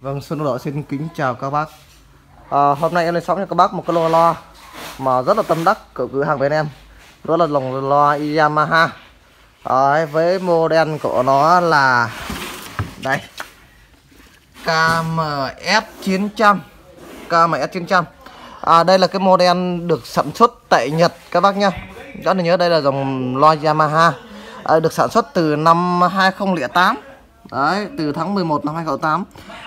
Vâng, Xuân Đỏ xin kính chào các bác. À, Hôm nay em lên sóng cho các bác một cái lô loa Mà rất là tâm đắc của cửa hàng bên em. Đó là lồng loa Yamaha. À, Với model của nó là Đây KMF 900 KMF 900 à, Đây là cái model được sản xuất tại Nhật các bác nhá. Các bạn nhớ đây là dòng loa Yamaha. À, Được sản xuất từ năm 2008 Đấy, từ tháng 11 năm 2008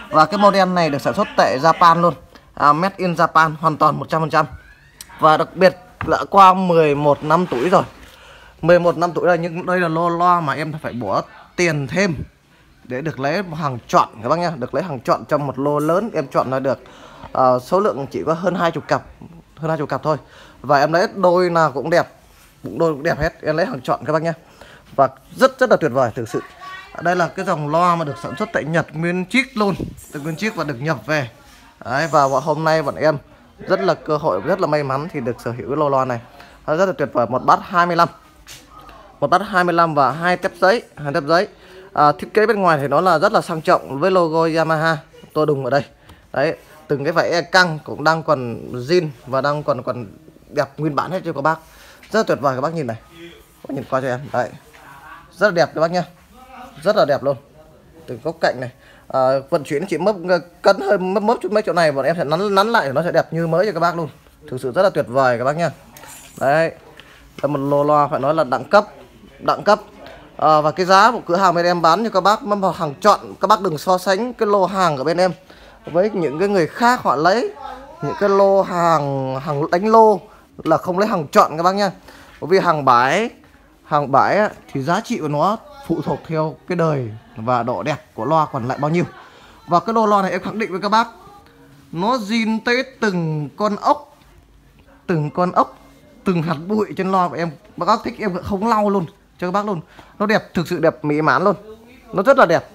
Và cái model này được sản xuất tại Japan luôn. À, Made in Japan hoàn toàn 100% Và đặc biệt đã qua 11 năm tuổi rồi. 11 năm tuổi rồi nhưng đây là lô loa mà em phải bỏ tiền thêm Để được lấy hàng chọn các bác nhá. Được lấy hàng chọn trong một lô lớn Em chọn là được uh, số lượng chỉ có hơn 20 cặp Hơn 20 cặp thôi. Và em lấy đôi nào cũng đẹp đôi cũng đẹp hết. Em lấy hàng chọn các bác nhá. Và rất rất là tuyệt vời thực sự đây là cái dòng loa mà được sản xuất tại Nhật nguyên chiếc luôn. Từ nguyên chiếc và được nhập về. Đấy, và hôm nay bọn em rất là cơ hội rất là may mắn thì được sở hữu cái lô loa này. Nó rất là tuyệt vời một bát 25 một bát 25 và hai tép giấy hai tép giấy. À, thiết kế bên ngoài thì nó là rất là sang trọng với logo Yamaha tôi đùng ở đây. Đấy từng cái vải e căng cũng đang còn zin và đang còn còn đẹp nguyên bản hết cho các bác. Rất là tuyệt vời các bác nhìn này. Các bác nhìn qua cho em. Đấy. Rất là đẹp các bác nhá rất là đẹp luôn. Từ góc cạnh này. À, vận chuyển chỉ mất ờ, cân hơi mất mất chút mấy chỗ này bọn em sẽ nắn nắn lại nó sẽ đẹp như mới cho các bác luôn. Thực sự rất là tuyệt vời các bác nha đấy. Là một lô loa phải nói là đẳng cấp đẳng cấp. À, và cái giá của cửa hàng bên em bán cho các bác mà hàng chọn các bác đừng so sánh cái lô hàng của bên em với những cái người khác họ lấy. Những cái lô hàng hàng đánh lô là không lấy hàng chọn các bác nha bởi vì hàng bãi hàng bãi thì giá trị của nó phụ thuộc theo cái đời và độ đẹp của loa còn lại bao nhiêu. Và cái lô loa này em khẳng định với các bác, nó zin tới từng con ốc, từng con ốc, từng hạt bụi trên loa của em. Các bác thích em không lau luôn, cho các bác luôn. Nó đẹp, thực sự đẹp, mỹ mãn luôn. Nó rất là đẹp.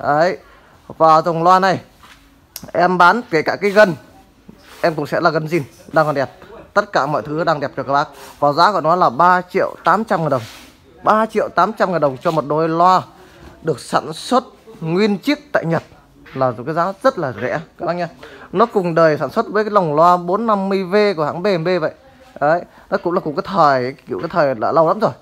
Đấy. Và dòng loa này, em bán kể cả cái gân, em cũng sẽ là gân zin, đang còn đẹp tất cả mọi thứ đang đẹp cho các bác. Và giá của nó là 3 triệu 800 ngàn đồng. 3 triệu 800 ngàn đồng cho một đôi loa được sản xuất nguyên chiếc tại Nhật. Là cái giá rất là rẻ các bác nhé. Nó cùng đời sản xuất với cái lồng loa 450V của hãng BMW vậy. Đấy nó cũng là cùng cái thời kiểu cái thời đã lâu lắm rồi.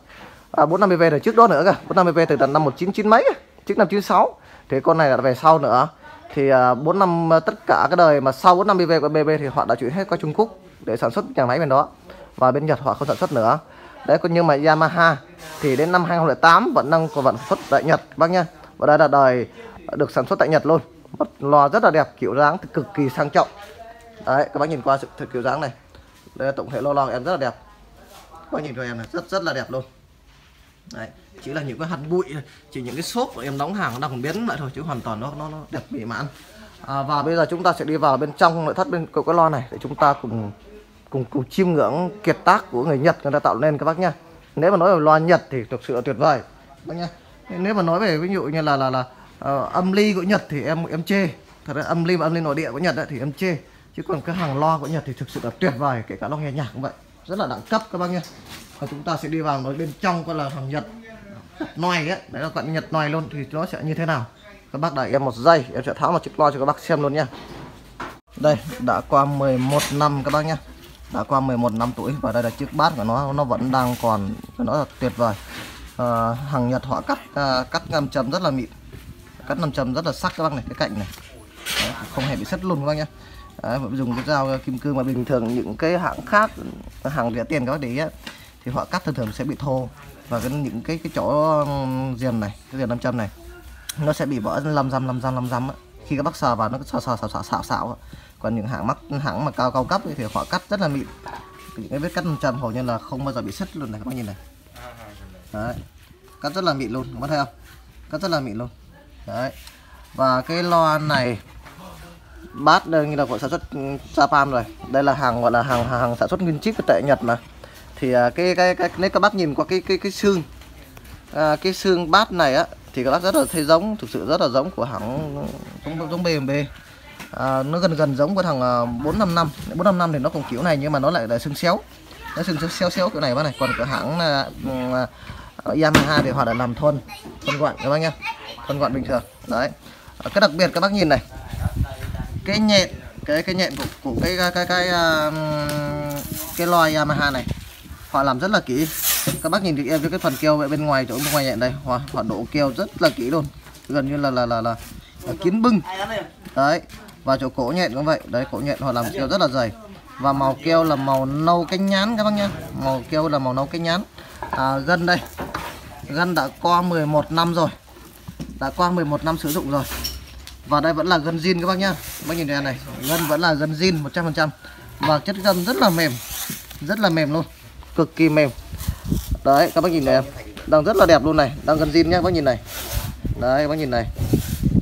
À, 450V là trước đó nữa kìa 450V từ năm 199 mấy trước năm 96 thì con này là về sau nữa thì à, bốn năm à, tất cả cái đời mà sau bốn năm về của bb thì họ đã chuyển hết qua Trung Quốc để sản xuất nhà máy bên đó. Và bên Nhật họ không sản xuất nữa. Đấy, còn nhưng mà Yamaha thì đến năm 2008 vẫn đang còn vận xuất tại Nhật, bác nhá. Và đây là đời được sản xuất tại Nhật luôn. Một lò rất là đẹp, kiểu dáng cực kỳ sang trọng. Đấy, các bác nhìn qua sự kiểu dáng này. Đây là tổng thể lô lò em rất là đẹp. Các bác nhìn cho em này, rất rất là đẹp luôn đấy chỉ là những cái hạt bụi chỉ những cái xốp em đóng hàng đang còn biến lại thôi chứ hoàn toàn nó nó, nó đẹp mỹ mãn. À, và bây giờ chúng ta sẽ đi vào bên trong nội thất bên của cái lo này để chúng ta cùng cùng cùng chiêm ngưỡng kiệt tác của người Nhật người ta tạo nên các bác nhá. Nếu mà nói về loa Nhật thì thực sự là tuyệt vời. Bác nhá nếu mà nói về ví dụ như là là là uh, âm ly của Nhật thì em em chê. Thật ra âm ly và âm ly nội địa của Nhật ấy, thì em chê. Chứ còn cái hàng loa của Nhật thì thực sự là tuyệt vời kể cả loa nghe nhạc cũng vậy rất là đẳng cấp các bác nhé. và chúng ta sẽ đi vào nói bên trong coi là hàng Nhật. Noi ấy đấy là gọi Nhật noi luôn thì nó sẽ như thế nào? Các bác đợi em một giây em sẽ tháo một chiếc loa cho các bác xem luôn nha đây đã qua 11 năm các bác nhá đã qua 11 năm tuổi và đây là chiếc bát của nó nó vẫn đang còn nó là tuyệt vời. Ờ, à, hàng Nhật họ cắt à, cắt ngâm chấm rất là mịn cắt ngâm chấm rất là sắc các bác này cái cạnh này không hề bị sứt luôn các bác nhé Đấy, dùng cái dao kim cương mà bình thường những cái hãng khác hàng rẻ tiền các bác để ý ấy, thì họ cắt thường thường sẽ bị thô. Và cái những cái cái chỗ diền này cái diền nam châm này nó sẽ bị vỡ lăm răm lăm răm lăm răm khi các bác sờ vào nó sờ sờ sờ sờ sạo sạo còn những hãng mắc hãng mà cao cao cấp thì họ cắt rất là mịn. Những cái vết cắt trầm hầu như là không bao giờ bị sứt luôn này các bác nhìn này. Đấy cắt rất là mịn luôn các bác thấy không? Cắt rất là mịn luôn. Đấy và cái loa này bát đây như là gọi sản xuất ừ, Japan rồi. Đây là hàng gọi là hàng hàng sản xuất nguyên chip tại Nhật mà. Thì à, cái cái, cái nếu các bác nhìn qua cái cái cái xương à, cái xương bát này á thì các bác rất là thấy giống thực sự rất là giống của hãng giống giống BMW à, nó gần gần giống với thằng uh, 455 455 thì nó còn kiểu này nhưng mà nó lại là xương xéo. Nó xương xéo xéo kiểu này bác này. Còn cái hãng uh, uh, Yamaha thì họ đã làm thôn thôn gọn các bác nhá. Thôn gọn bình thường. Đấy. À, cái đặc biệt các bác nhìn này cái nhện cái cái nhện của, của cái cái cái cái, um, cái loài Yamaha này họ làm rất là kỹ. Các bác nhìn được em cho cái phần keo bên ngoài chỗ bên ngoài nhện đây họ, họ đổ keo rất là kỹ luôn. Gần như là là là là, là kín bưng. Đấy và chỗ cổ nhện cũng vậy. Đấy cổ nhện họ làm keo rất là dày. Và màu keo là màu nâu cánh nhán các bác nhá. Màu keo là màu nâu cánh nhán. À, gân đây. Gân đã qua 11 năm rồi. Đã qua 11 năm sử dụng rồi và đây vẫn là gân zin các bác nhá. Bác nhìn đây này gân vẫn là gân zin 100% và chất gân rất là mềm rất là mềm luôn cực kỳ mềm. Đấy các bác nhìn này đang rất là đẹp luôn này đang gân zin nhá bác nhìn này. Đấy bác nhìn này.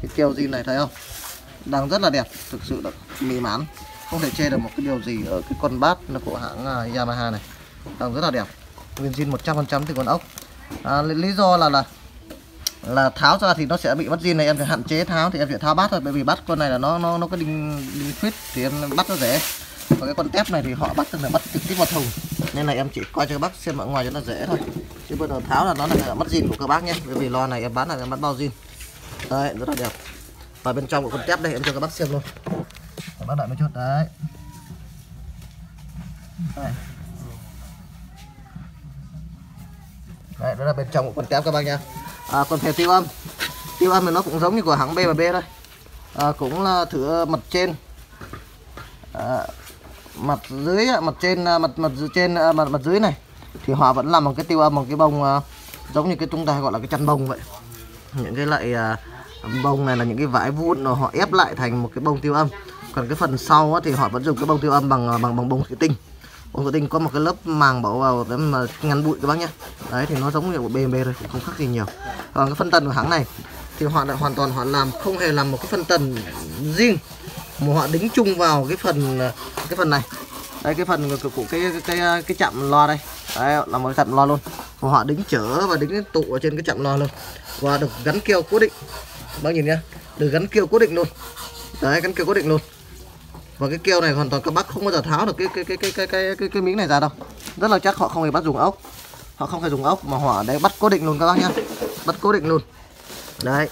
Cái keo zin này thấy không? Đang rất là đẹp thực sự là mỹ mãn. Không thể chê được một cái điều gì ở cái con bát là của hãng à, Yamaha này. Đang rất là đẹp. Nguyên zin 100% từ con ốc. À, lý, lý do là là là tháo ra thì nó sẽ bị mất zin này em phải hạn chế tháo thì em sẽ tháo bát thôi bởi vì bắt con này là nó nó nó có đinh đinh khuyết thì em bắt nó dễ. Còn cái con tép này thì họ bắt là bắt trực tiếp vào thùng. Nên là em chỉ coi cho các bác xem ở ngoài cho nó dễ thôi. Chứ bây giờ tháo là nó là mất zin của các bác nhé bởi vì lo này em bán là em bắt bao zin. Đấy rất là đẹp. Và bên trong của con tép đây em cho các bác xem luôn. Các bác đợi một chút đấy. Đây. Đấy, đó là bên trong của con tép các bác nha à, còn về tiêu âm. Tiêu âm thì nó cũng giống như của hãng B và B đây. À, cũng là thử ờ, mặt trên. À, mặt dưới ờ, mặt trên ờ, mặt mặt dưới trên mặt mặt dưới này thì họ vẫn làm một cái tiêu âm một cái bông à, giống như cái chúng ta gọi là cái chăn bông vậy. Những cái loại à, bông này là những cái vải vụn họ ép lại thành một cái bông tiêu âm. Còn cái phần sau thì họ vẫn dùng cái bông tiêu âm bằng bằng bằng bông thủy tinh bông thủy tinh có một cái lớp màng bảo vào để mà ngăn bụi các bác nhé đấy thì nó giống như của BMB thôi không khác gì nhiều. Còn cái phân tần của hãng này thì họ lại hoàn toàn họ làm không hề làm một cái phân tần riêng mà họ đính chung vào cái phần cái phần này. Đây cái phần của, của cái cái cái, cái chạm loa đây. Đấy là một cái chạm loa luôn. Và họ đính chở và đính tụ ở trên cái chạm loa luôn. Và được gắn keo cố định. Bác nhìn nhá được gắn keo cố định luôn. Đấy gắn keo cố định luôn và cái keo này hoàn toàn các bác không bao giờ tháo được cái cái cái cái cái cái cái, cái miếng này ra đâu. Rất là chắc họ không hề bắt dùng ốc. Họ không phải dùng ốc mà họ đấy bắt cố định luôn các bác nhá. Bắt cố định luôn. Đấy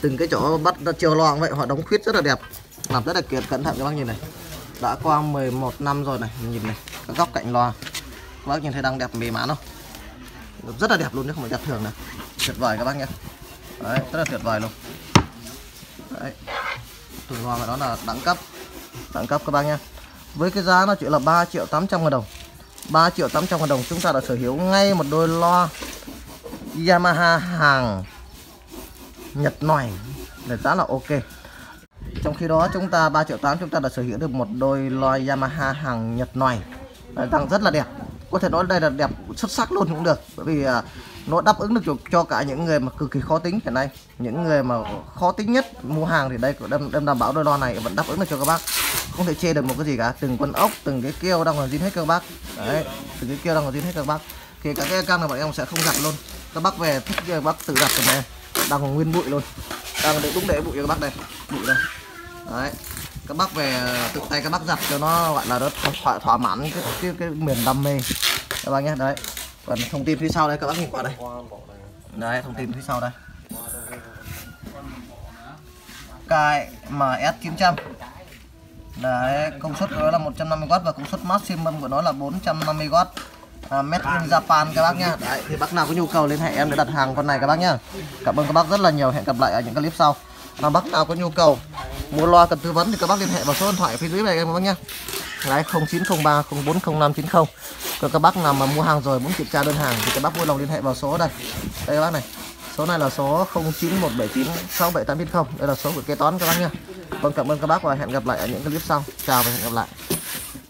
từng cái chỗ bắt chiều loạn vậy họ đóng khuyết rất là đẹp. Làm rất là kiệt cẩn thận các bác nhìn này. Đã qua 11 năm rồi này nhìn này các góc cạnh loa. Các bác nhìn thấy đang đẹp mềm mãn không? Rất là đẹp luôn chứ không phải đẹp thường này tuyệt vời các bác nhé đấy rất là tuyệt vời luôn. Đấy từng loa mà nó là đẳng cấp đẳng cấp các bác nhé. Với cái giá nó chỉ là 3 triệu 800 ngàn đồng. 3 triệu 800 ngàn đồng chúng ta đã sở hữu ngay một đôi loa Yamaha hàng Nhật nòi để giá là ok. Trong khi đó chúng ta 3 triệu 8 chúng ta đã sở hữu được một đôi loa Yamaha hàng Nhật nòi đang rất là đẹp. Có thể nói đây là đẹp xuất sắc luôn cũng được. Bởi vì à, nó đáp ứng được cho, cho cả những người mà cực kỳ khó tính hiện nay. Những người mà khó tính nhất mua hàng thì đây đem, đem đảm bảo đôi loa này vẫn đáp ứng được cho các bác không thể chê được một cái gì cả. Từng con ốc từng cái keo đang còn dính hết các bác. Đấy từng cái keo đang còn dính hết các bác. Kể cả cái căng này bọn em sẽ không giặt luôn. Các bác về thích các bác tự giặt này. Đang còn nguyên bụi luôn. Đang để đúng để bụi cho các bác đây. Bụi đây. Đấy. Các bác về tự tay các bác giặt cho nó gọi là nó thỏa, thỏa mãn cái, cái, cái miền đam mê. Các bác nhé đấy. Còn thông tin phía sau đây các bác nhìn qua đây. Đấy thông tin phía sau đây. Cài MS 900 đấy công suất của nó là 150W và công suất maximum của nó là 450W à, made in Japan các bác nhá. Đấy thì bác nào có nhu cầu liên hệ em để đặt hàng con này các bác nhá. Cảm ơn các bác rất là nhiều. Hẹn gặp lại ở những clip sau. Mà bác nào có nhu cầu mua loa cần tư vấn thì các bác liên hệ vào số điện thoại phía dưới này em các bác nhá. Đấy 0903 040590 còn các bác nào mà mua hàng rồi muốn kiểm tra đơn hàng thì các bác vui lòng liên hệ vào số đây. Đây các bác này. Số này là số 0917967890 đây là số của kế toán các bác nhá vâng cảm ơn các bác và hẹn gặp lại ở những clip sau. Chào và hẹn gặp lại.